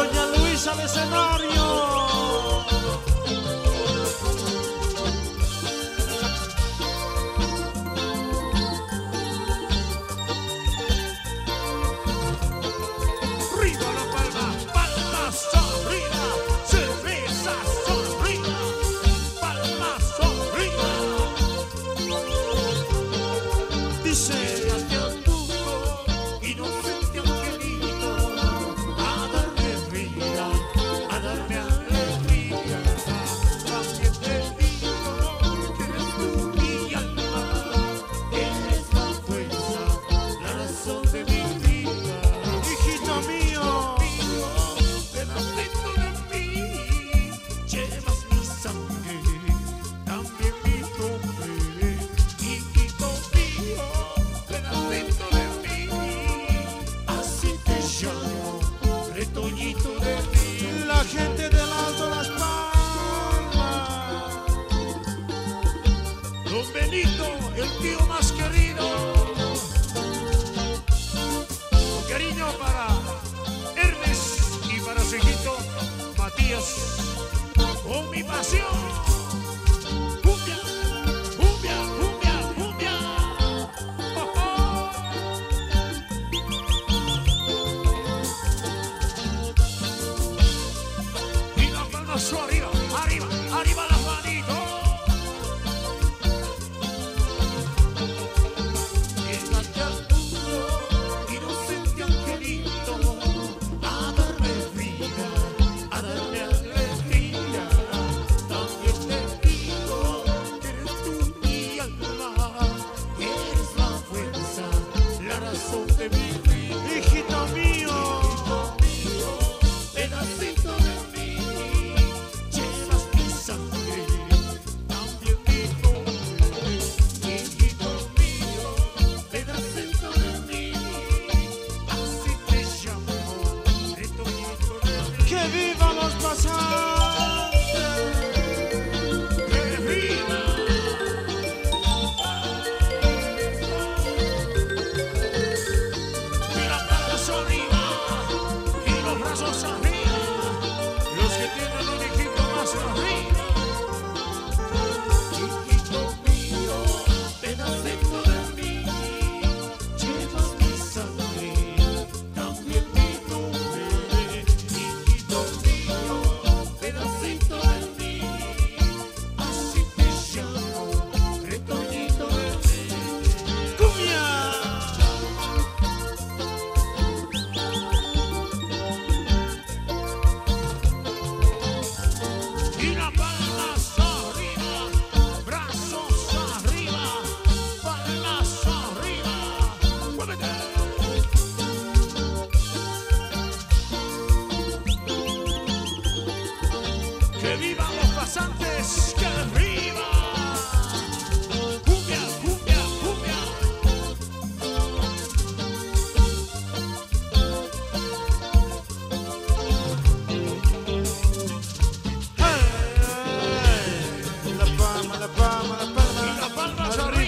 Doña Luisa al escenario.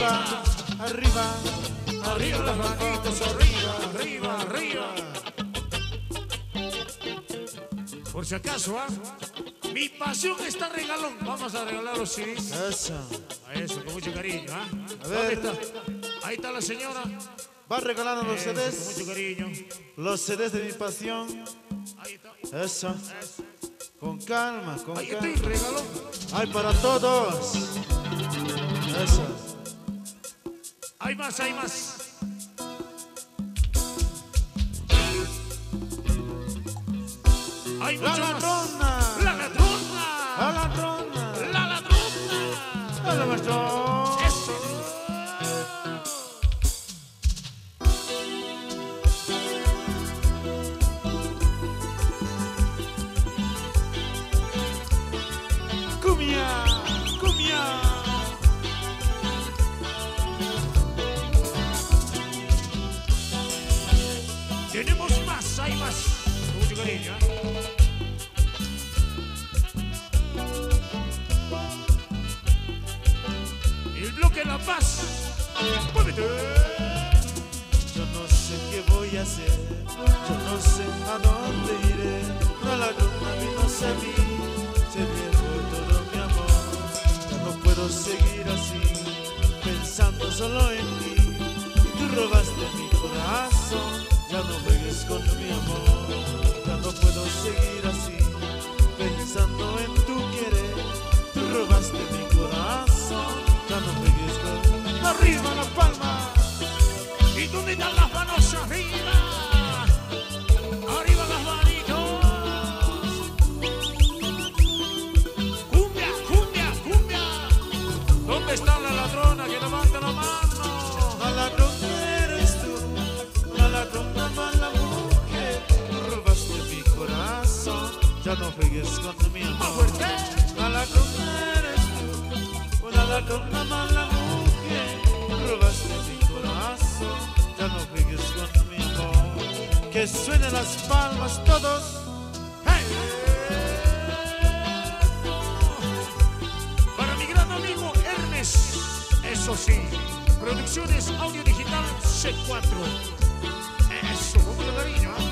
Arriba, arriba. Arriba las manitos, arriba, arriba, arriba. Por si acaso, ¿ah? Mi pasión está regalón. Vamos a regalar los CDs. Eso. A eso, con mucho cariño, ¿ah? A ver. ¿Dónde está? Ahí está la señora. Va regalando los Eso, con CDs. mucho cariño. Los CDs de mi pasión. Ahí está. Eso. Eso. Con calma, con Ahí estoy, calma. regalón. Hay para todos. Eso. Hay más, hay más. Hay La mucho más. Hay más, hay más. Mucho cariño, ¿eh? El bloque La Paz. ¡Muévete! Yo no sé qué voy a hacer, yo no sé a dónde iré. No la luna vino a mí, se me fue todo mi amor. Ya no puedo seguir así, pensando solo en ti. Tú robaste mi corazón. Ya no juegues con mi amor, ya no puedo seguir así, pensando en tu querer. Tú robaste mi corazón, ya no juegues con... mi ¡Arriba la palma! con la mala mujer, robaste mi corazón, ya no juegues con mi amor, que suenen las palmas todos. Para mi gran amigo Hermes, Eso sí, Producciones Audio Digital C4. Eso, con cariño. ¿eh?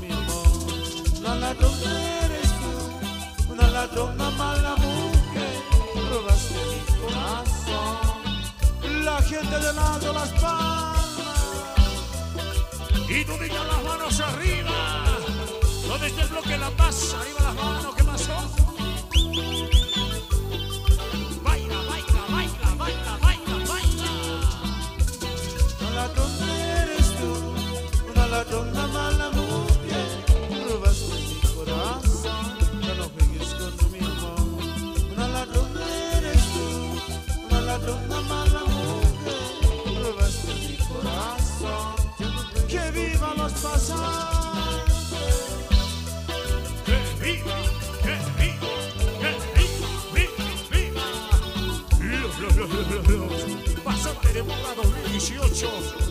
mi amor. La ladrona eres tú, una ladrona mala mujer, robaste mi corazón. La gente de lado las palmas y tú miras las manos arriba, donde está el bloque La Paz, arriba las manos. 18